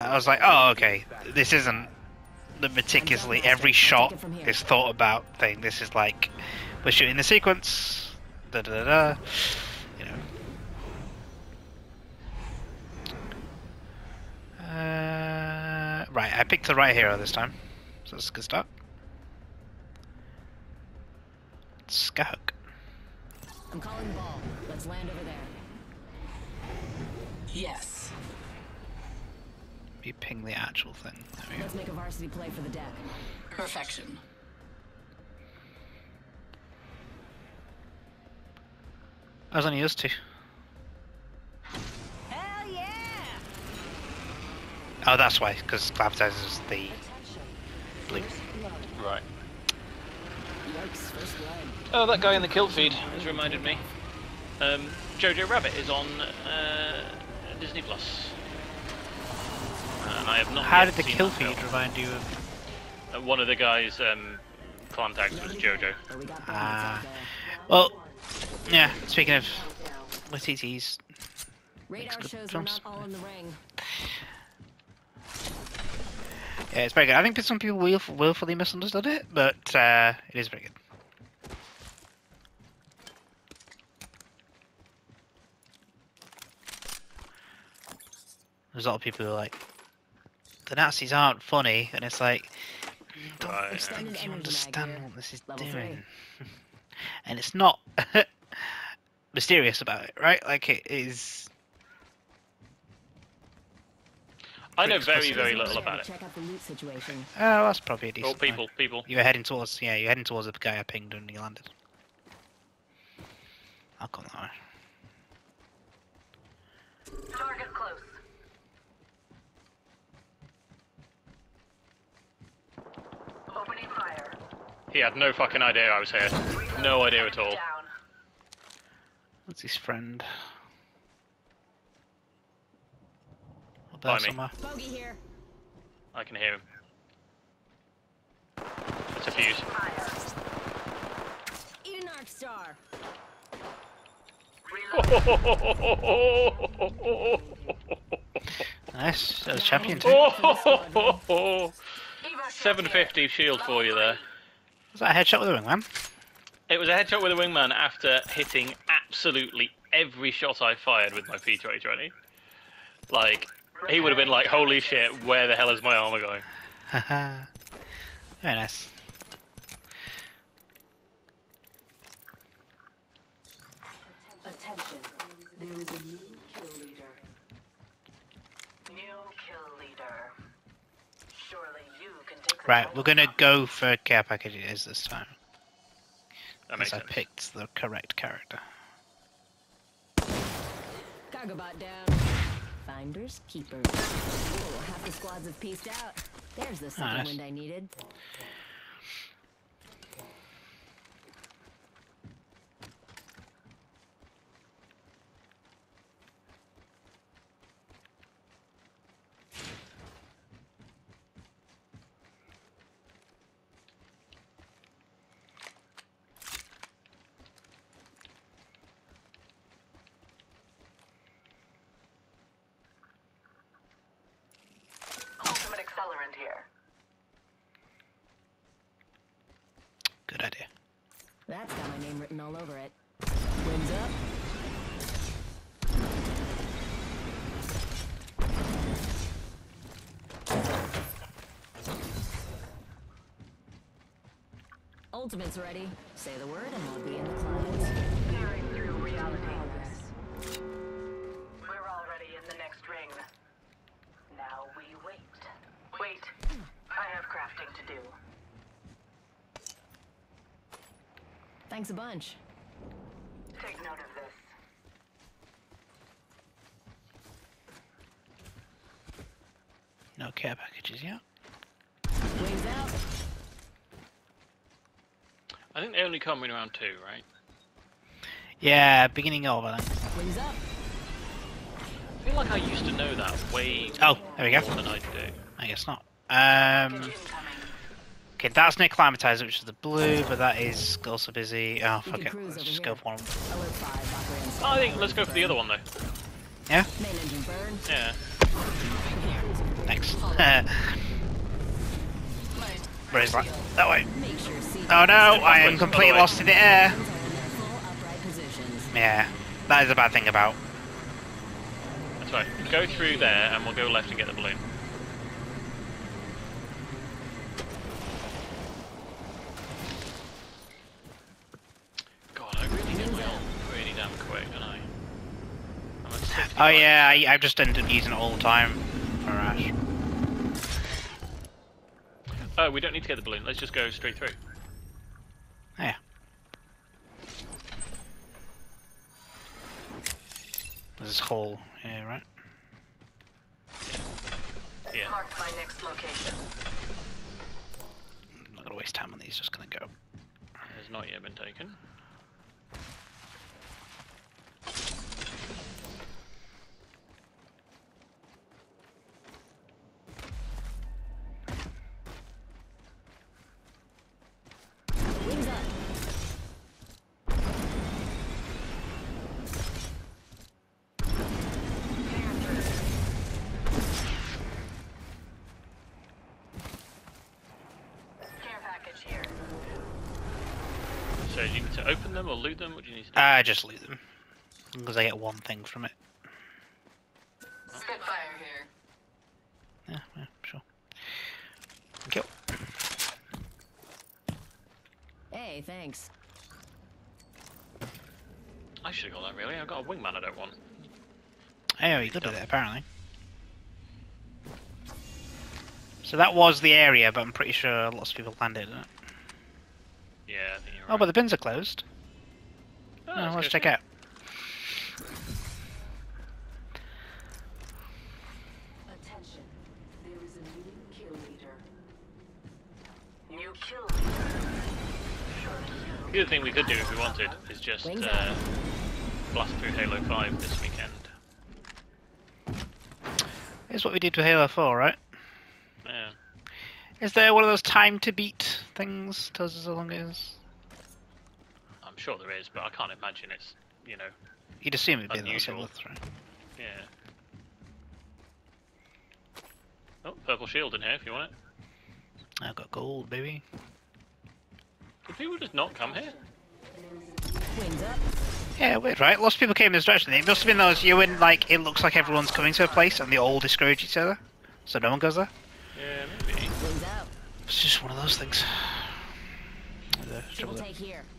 I was like, oh, okay, this isn't the meticulously every shot is thought about thing. This is like we're shooting the sequence, da da da, da you know. Uh, right, I picked the right hero this time, so that's a good start. Skunk. I'm calling ball. Let's land over there. Yes. You ping the actual thing. There we. Let's make a varsity play for the deck. Perfection. I was only used to. Hell yeah! Oh, that's why, because Climatizer is the blue. Right. Yikes, first blood. Oh, that guy in the kill feed has reminded me. Um, Jojo Rabbit is on uh, Disney Plus. Uh, and I have not. How yet did the kill that feed film. remind you of? Uh, one of the guys' um, clan tags was Jojo. But we got bandits Ah. out there. Well, yeah. Speaking of Latitis, Radar good shows we're not all in the ring. yeah, it's very good. I think some people will willfully misunderstood it, but uh, it is very good. There's a lot of people who are like, the Nazis aren't funny, and it's like, "Mm, don't Right, think yeah. you understand what this is level doing. and it's not mysterious about it, right? Like it is. I know very, very little there about to it. Check out the loot situation. Oh, that's probably a decent. Oh, one. people, people. You were heading towards, yeah, you're heading towards the guy I pinged when you landed. I'll come that way. Target close. Opening fire. He had no fucking idea I was here. No idea at all. Down. What's his friend? Up By there me. somewhere. Bogey here. I can hear him. It's a fuse. Fire. Eat an arc star. Nice, that was champion too. Oh, 750 shield for you there. Was that a headshot with a wingman? It was a headshot with a wingman after hitting absolutely every shot I fired with my P2020. Like, he would have been like, holy shit, where the hell is my armor going? Haha. Very nice. Attention. There is a new kill leader. New kill leader. Surely you can take the Right, we're gonna go for care packages this time. That makes Because I sense. picked the correct character. Cargo bot down. Finders, keepers. Cool, half the squads have pieced out. There's the second Nice. wind I needed. Ultimate accelerant here. Good idea. That's got my name written all over it. Wins up. Ultimate's ready. Say the word and I'll be in the clouds. Peering through reality. Thanks a bunch. Take note of this. No care packages yet. Wings out. I think they only come in round two, right? Yeah, beginning of, I think. Wings up. I feel like I used to know that way Oh, there we go. more than I do. I guess not. Um, Incoming. Okay, that's Nick Climatizer, which is the blue, but that is also busy. Oh, fuck it. Let's just go for one. Alert 5, operating Oh, I think let's go for the other one though. Yeah? Main engine burn. Yeah. Cruising Thanks. Where is that? That way. Make sure seat Oh no, I am completely lost in the air. belts are in their full upright positions. Yeah, that is a bad thing about. That's right. Go through there, and we'll go left and get the balloon. God, I really did my ult really damn quick, didn't I? I'm at 65. Oh yeah, I, I just ended up using it all the time for Ash. Oh, we don't need to get the balloon. Let's just go straight through. Yeah. There's this hole here, right? Yeah. Marked my next location. I'm not gonna waste time on these, just gonna go. Has not yet been taken. Them or loot them? What do you need to do? I just loot them. Because I get one thing from it. Spitfire here. Yeah, yeah, sure. Thank you. Hey, thanks. I should have got that really. I've got a wingman I don't want. Oh, you good at it, apparently. So that was the area, but I'm pretty sure lots of people landed in it. Yeah, I think you're Oh, but the bins are closed. Let's let's check out. Attention. There is a new kill leader. New kill leader. Surely The other thing we could do if we wanted is just uh, blast through Halo 5 this weekend. Here's what we did with Halo 4, right? Yeah. Is there one of those time to beat things? Tells us how long it is. I'm sure there is, but I can't imagine it's, you know, You'd assume it'd be in those Unusual. Halo 3. yeah. Oh, purple shield in here if you want it. I've got gold, baby. Did people just not come here? Yeah, weird, right? Lots of people came in this direction. It must have been those you and like it looks like everyone's coming to a place and they all discourage each other, so no one goes there. Yeah, maybe. It's just one of those things. The Triple trouble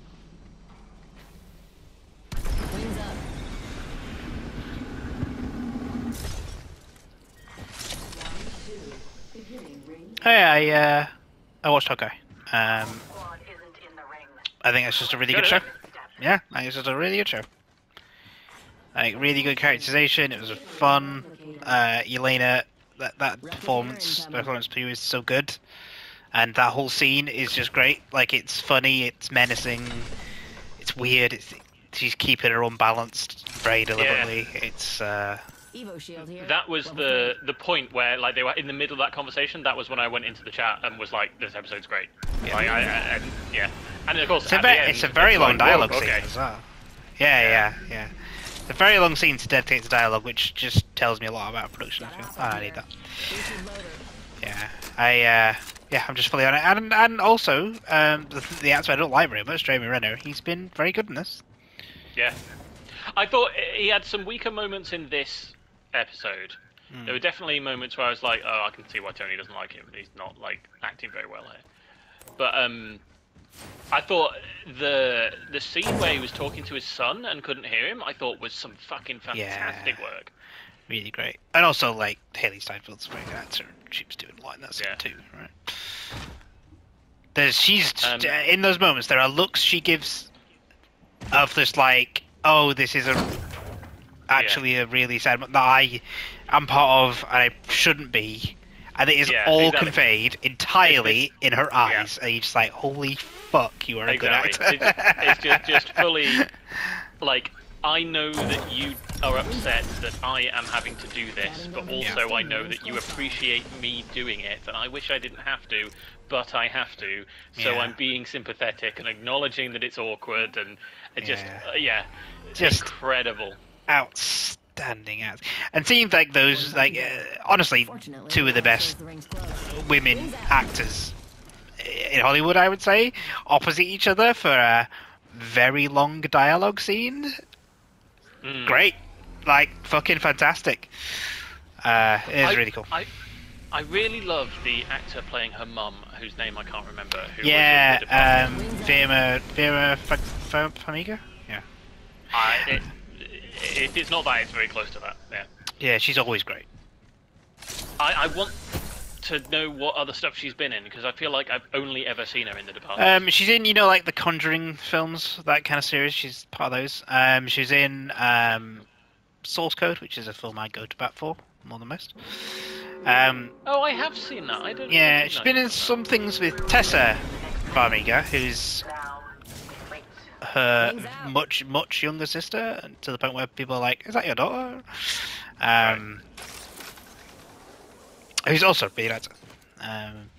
Oh yeah, I uh, I watched Hawkeye. Um, squad isn't in the ring. I think it's just a really good Good, show. Yeah, I think it's just a really good show. Like really good characterization. It was fun. Uh, Yelena, that that performance, the performance Pugh is so good, and that whole scene is just great. Like it's funny, it's menacing, it's weird. It's she's keeping her unbalanced very deliberately. It's uh, Evo shield here. That was the the point where like they were in the middle of that conversation. That was when I went into the chat and was like, "This episode's great." Yeah. Like, I, I, and, yeah, and of course, it's a, ve- the end, it's a very long like, whoa, dialogue scene as well. Yeah, yeah, yeah. It's a very long scene to dedicate to dialogue, which just tells me a lot about production. I feel. Oh, I need that. Yeah, I uh, yeah, I'm just fully on it, and and also um, the, the actor I don't like very much, Jeremy Renner. He's been very good in this. Yeah, I thought he had some weaker moments in this episode. Hmm. There were definitely moments where I was like, "Oh, I can see why Tony doesn't like him. He's not like acting very well here." But um, I thought the the scene where he was talking to his son and couldn't hear him, I thought was some fucking fantastic Yeah. work. Really great, and also like Hailee Steinfeld's a very good actor. She was doing a lot in that scene Yeah. too, right? There's she's Um, in those moments. There are looks she gives of this like, oh, this is a actually a really sad that I am part of, and I shouldn't be. And it is Yeah, all exactly. conveyed entirely It's- in her eyes, and you're just like, "Holy fuck, you are a Exactly. good actor." It's, it's just, just fully like I know that you are upset that I am having to do this, but also I know that you appreciate me doing it, and I wish I didn't have to, but I have to. So Yeah. I'm being sympathetic and acknowledging that it's awkward, and it just Yeah. uh, yeah, Just- incredible. Outstanding acts. And seeing like those, like uh, honestly, two of the best shows the ring's close. women actors in Hollywood, I would say, opposite each other for a very long dialogue scene. Mm. Great, like fucking fantastic. Uh, it is I- really cool. I, I really love the actor playing her mum, whose name I can't remember. Who was in The Yeah, Departed. um, Vera Vera Fa- Fa- Farmiga. Yeah, I, it, if it's not that, it's very close to that. Yeah. yeah, she's always great. I, I want to know what other stuff she's been in because I feel like I've only ever seen her in The Departed. Um, she's in, you know, like the Conjuring films, that kind of series. She's part of those. Um, she's in um, Source Code, which is a film I go to bat for more than most. Um, oh, I have seen that. I don't. yeah, she's been in some things with Taissa Farmiga, who's Now, we wait. Her Wings out. much much younger sister, to the point where people are like, "Is that your daughter?" Um, who's also a big actor. Um,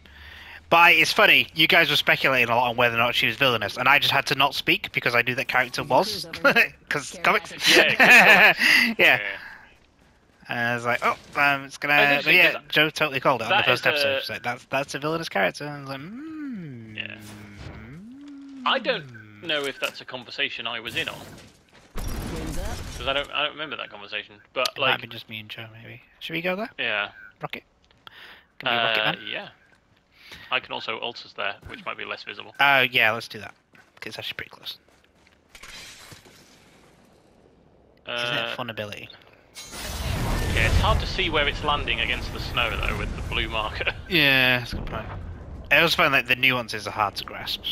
but I, it's funny, you guys were speculating a lot on whether or not she was villainous, and I just had to not speak because I knew that character was because comics. package. Yeah, 'cause comics. yeah. And I was like, oh, um, it's gonna. That's But interesting, yeah, 'cause Joe totally called it on the first is a- episode. She's like, that's that's a villainous character. And I was like, hmm. Yeah. I don't know if that's a conversation I was in on because I don't. I don't remember that conversation. But It might like, be just me and Joe, maybe. Should we go there? yeah, Rocket. Can we rocket uh, man? yeah. I can also alters there, which might be less visible. Oh yeah, let's do that. 'Cause it's actually pretty close. Isn't it Uh, a fun ability? yeah, it's hard to see where it's landing against the snow though with the blue marker. Yeah, that's a good point. I also find that the nuances are hard to grasp.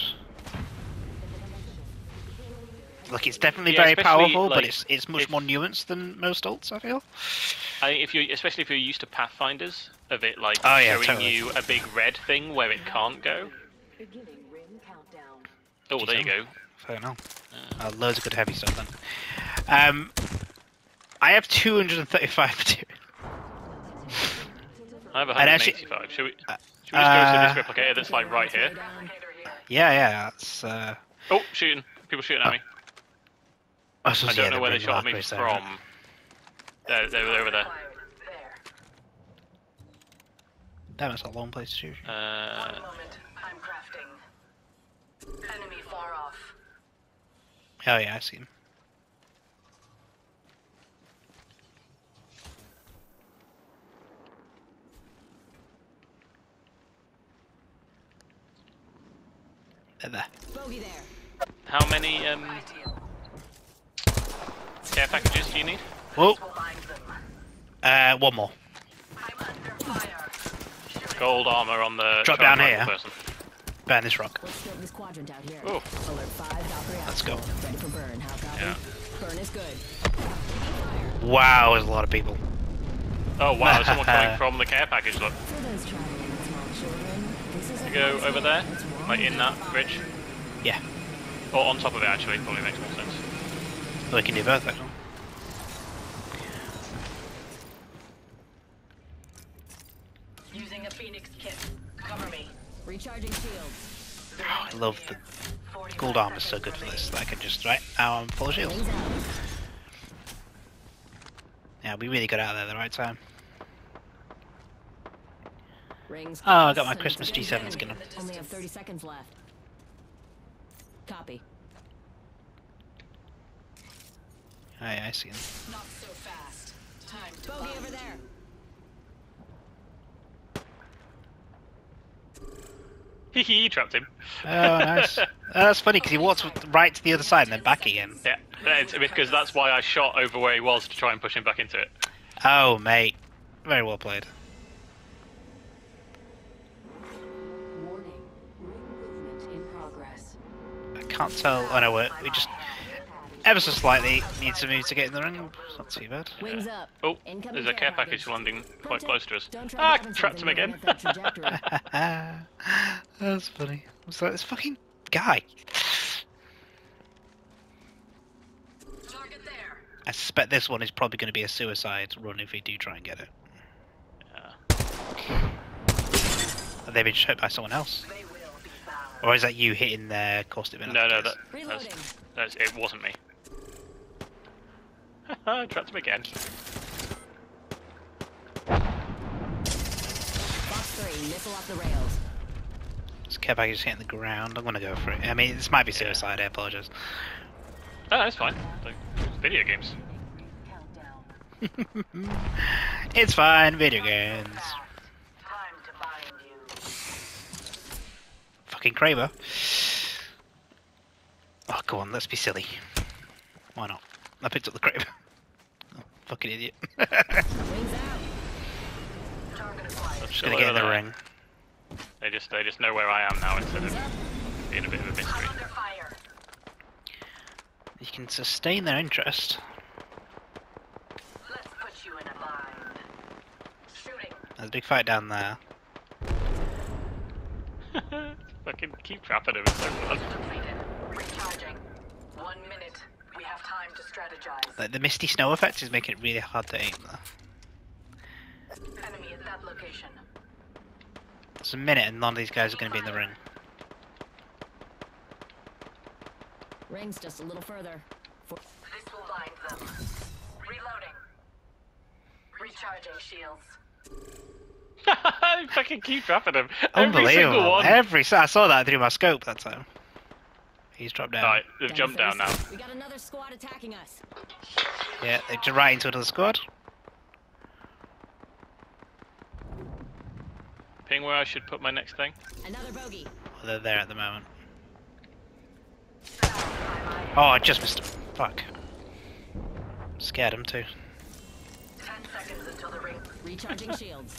Look, it's definitely Yeah, very powerful, but it's it's much if- more nuanced than most ults. I feel. I if you, especially if you're used to Pathfinders, of it like Oh, yeah, showing totally. you a big red thing where it can't go. Oh, there you go. Fair enough. Uh, loads of good heavy stuff then. Um, I have 235 material. I have I'd actually- 185. Should we? Uh, Should we just go to uh, this replicator that's like right here? Yeah, yeah, that's. Uh, Oh, shooting! People shooting at me. I, I don't yeah, know where they shot me marker there, from. right? There, they were over there. Fire there. Damn, it's a long place to shoot. One Uh, moment. I'm crafting. Enemy far off. Oh yeah, I see him. They're there. How many um, Ideal. Care packages do you need? Whoa, We'll find them. uh, one more. I'm under fire. Gold armor on the Drop down here. person. Burn this rock. Let's scope this quadrant out here. Oh. Alert 5, Valkyrie Let's go. Outpost. Ready for burn. How copy? Yeah. Burn is good. Wow, there's a lot of people. Oh wow, there's someone coming from the care package. Look, For those traveling with small children, this is a you go over there, like in that bridge, Yeah, or on top of it. Actually, probably makes more sense. We can do both actually. Using a phoenix kit. Cover me. Recharging shields. I love the gold armor's so good for this. that I can just right now I'm full of shields. Wings out. Yeah, we really got out there at the right time. Rings Oh, I got my Christmas G7 skin on. Only have 30 seconds left. Copy. Oh, I see him. Not so fast. Time to Bogey over there. Hee hee, trapped him. Oh, nice. Oh, that's funny because he walks right to the other side and then back again. Yeah, it's because that's why I shot over where he was to try and push him back into it. Oh, mate. Very well played. Warning. Movement in progress. I can't tell. Oh, no, we we just ever so slightly need to move to get in the ring. It's not too bad. Wings up. Oh, there's a care care package package. landing quite close to us. Ah, trapped him again. that trajectory. That's funny. What's that? This fucking guy. I suspect this one is probably going to be a suicide run if we do try and get it. Yeah. Have they been shot by someone else? They will be bound. Or is that you hitting their caustic venom? No, no, that, that's, that's, it wasn't me. Trapped him again. Box three, missile off the rails. This care package is hitting the ground. I'm gonna go for it. I mean, this might be suicide. I apologize. No, that's fine. Like, video games. It's fine. Video games. Time to bind you. Fucking Kraber. Oh, come on. Let's be silly. Why not? I picked up the Kraber. Fucking idiot. I'm Just gonna get in the ring. They just they just know where I am now instead of being a bit of a mystery. I'm under fire. You can sustain their interest. Let's put you in a. Shooting. There's a big fight down there. Fucking keep trapping him. It's so fun. Depleted. Recharging. One minute. We have time to strategize. Like, the misty snow effect is making it really hard to aim though. Enemy at that location. It's a minute and none of these guys are going to be in the ring. Rings just a little further. For This will bind them. Reloading. Recharging shields. I Fucking keep trapping him. Every single Unbelievable. one. Every I saw that through my scope that time. He's dropped down. Right, they've down jumped down now. 36. We got another squad attacking us. Yeah, they just right into another squad. Ping where I should put my next thing. Another bogey. Well, they're there at the moment. Oh, I just missed him. Fuck. Scared him too. Ten seconds until the ring. Recharging shields.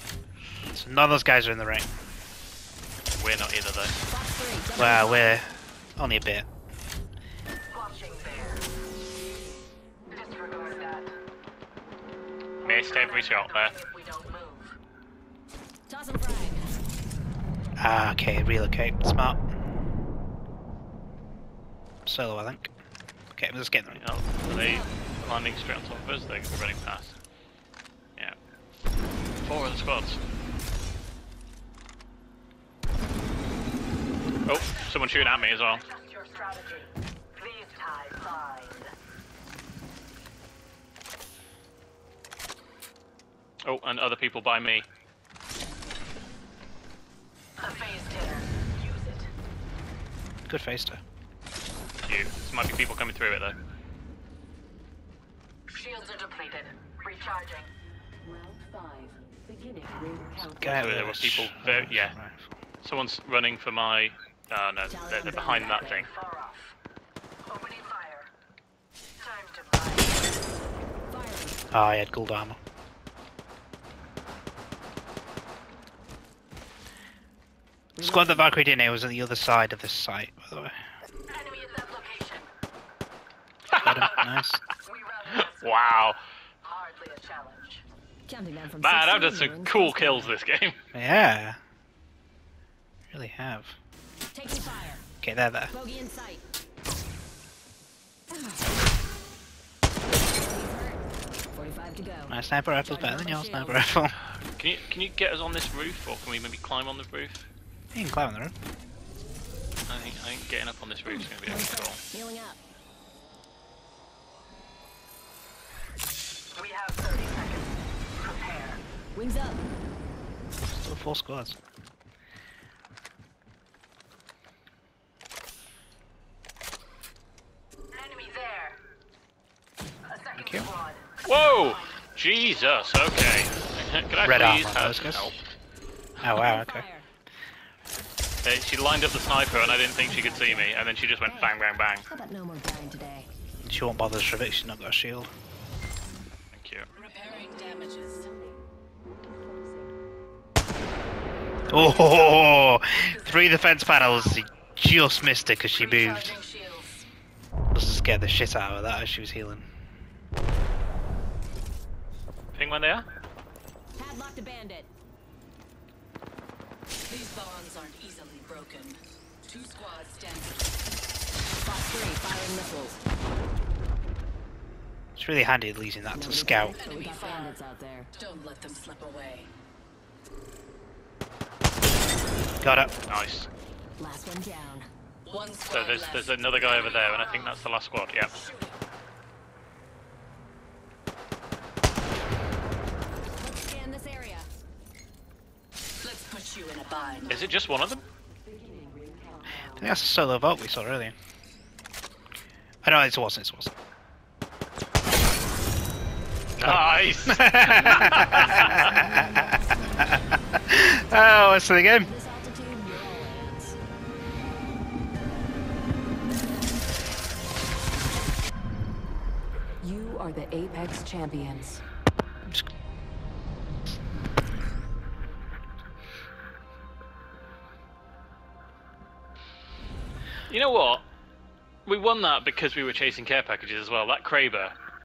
So none of those guys are in the ring. We're not either though. Box three. double Well, we're only a bit. Watching there. Disregard that. Missed every shot there. We don't move. Toss and frag. Ah, okay, relocate. Smart. Solo, I think. Okay, let's get them. Oh, are they landing straight on top of us? They're running past. Yeah. Four of the squads. Oh, someone shooting at me as well. Adjust your strategy. These ties bind. Oh, and other people by me. A phase tear. Use it. Good face to. You. There might be people coming through it though. Shields are depleted. Recharging. Round five. Beginning ring countdown. There were people sh- very- yeah. Someone's running for my. Oh no, they're, they're behind that thing. Far off. Opening fire. Time to bind. Firing. Oh, ah, he had gold armor. Squad that Valkyrie did was on the other side of this site, by the way. Enemy at that location. Nice. We routed. Wow. Hardly a challenge. Counting down from Man, I've done some cool kills this game. Yeah. Really have. Taking fire. Okay, they're there. Bogey in sight. 45 to go. My sniper rifle's better than your sniper rifle. Can you can you get us on this roof, or can we maybe climb on the roof? You can climb on the roof. I think I think getting up on this roof is gonna be a One cool. up. We have 30 seconds. Prepare. Wings up. Still four squads. Enemy there. A second Thank you. Whoa! Jesus. Okay. Can I Red please armor, have those help? Oh wow, okay. Uh, she lined up the sniper, and I didn't think she could see me, and then she just went bang, bang, bang. How about no more dying today? She won't bother Shravik, she's not got a shield. Thank you. Repairing damages. Oh, three defense panels. He just missed it because she moved. Recharging shields. Must have scared the shit out of her that as she was healing. Ping when they are? Padlock to bandit. These bonds aren't easily broken. Two squads standing. Box three, firing missiles. It's really handy using that to scout. But we got bandits out there. Don't let them slip away. Got it. Nice. Last one down. One So there's left. there's another guy over there, and I think that's the last squad. Yeah. Put you in a bind. Is it just one of them? I think that's a solo vault we saw earlier. I know it wasn't. It wasn't. Nice. oh, what's the game? This altitude, you're all ants. You are the Apex champions. You know what? We won that because we were chasing care packages as well. That Kraber